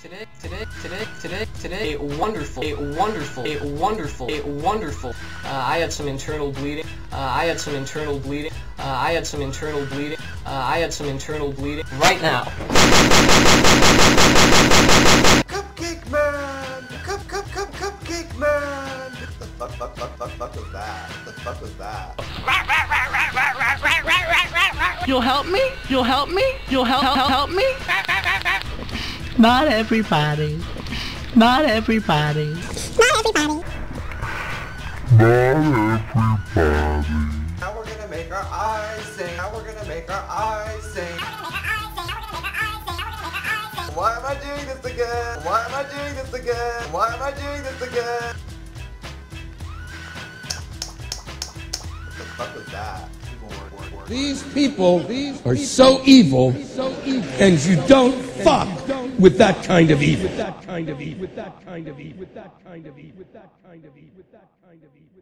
today, today, today, today, today, a wonderful, a wonderful, a wonderful, a wonderful. Uh, I had some internal bleeding. Uh, I had some internal bleeding. Uh, I had some internal bleeding. Uh, I had some internal bleeding. Right now. Cupcake man! Cup, cup, cup, cupcake man! The fuck, fuck, fuck, fuck, fuck was that? The fuck was that? You'll help me? You'll help me? You'll help help help me? Not everybody. Not everybody. Now we're gonna make our eyes sing. Now we're gonna make our eyes sing. Why am I doing this again? Why am I doing this again? Why am I doing this again? What the fuck was that? These people are so evil, and you don't fuck with that kind of evil. With that kind of evil. With that kind of evil. With that kind of evil. With that kind of evil. With that kind of evil.